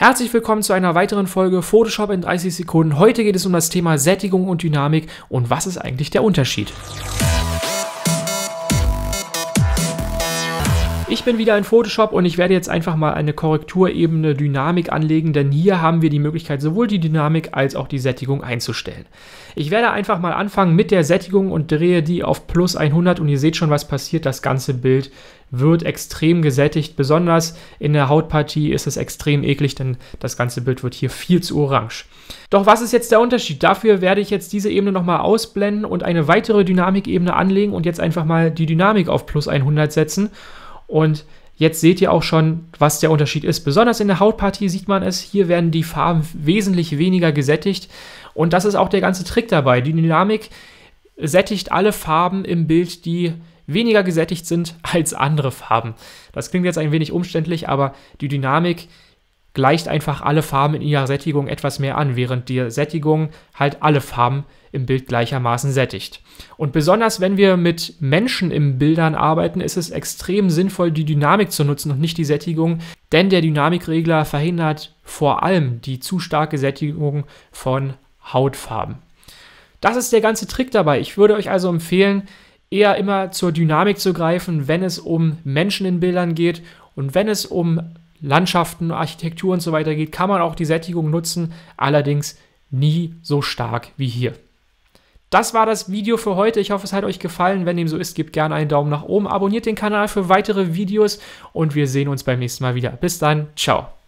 Herzlich willkommen zu einer weiteren Folge Photoshop in 30 Sekunden. Heute geht es um das Thema Sättigung und Dynamik und was ist eigentlich der Unterschied. Ich bin wieder in Photoshop und ich werde jetzt einfach mal eine Korrekturebene Dynamik anlegen, denn hier haben wir die Möglichkeit, sowohl die Dynamik als auch die Sättigung einzustellen. Ich werde einfach mal anfangen mit der Sättigung und drehe die auf plus 100 und ihr seht schon, was passiert. Das ganze Bild wird extrem gesättigt. Besonders in der Hautpartie ist es extrem eklig, denn das ganze Bild wird hier viel zu orange. Doch was ist jetzt der Unterschied? Dafür werde ich jetzt diese Ebene nochmal ausblenden und eine weitere Dynamikebene anlegen und jetzt einfach mal die Dynamik auf plus 100 setzen. Und Jetzt seht ihr auch schon, was der Unterschied ist. Besonders in der Hautpartie sieht man es. Hier werden die Farben wesentlich weniger gesättigt. Und das ist auch der ganze Trick dabei. Die Dynamik sättigt alle Farben im Bild, die weniger gesättigt sind als andere Farben. Das klingt jetzt ein wenig umständlich, aber die Dynamik gleicht einfach alle Farben in ihrer Sättigung etwas mehr an, während die Sättigung halt alle Farben im Bild gleichermaßen sättigt. Und besonders wenn wir mit Menschen im Bildern arbeiten, ist es extrem sinnvoll, die Dynamik zu nutzen und nicht die Sättigung, denn der Dynamikregler verhindert vor allem die zu starke Sättigung von Hautfarben. Das ist der ganze Trick dabei. Ich würde euch also empfehlen, eher immer zur Dynamik zu greifen, wenn es um Menschen in Bildern geht und wenn es um Landschaften, Architektur und so weiter geht, kann man auch die Sättigung nutzen, allerdings nie so stark wie hier. Das war das Video für heute. Ich hoffe, es hat euch gefallen. Wenn dem so ist, gebt gerne einen Daumen nach oben, abonniert den Kanal für weitere Videos und wir sehen uns beim nächsten Mal wieder. Bis dann, ciao.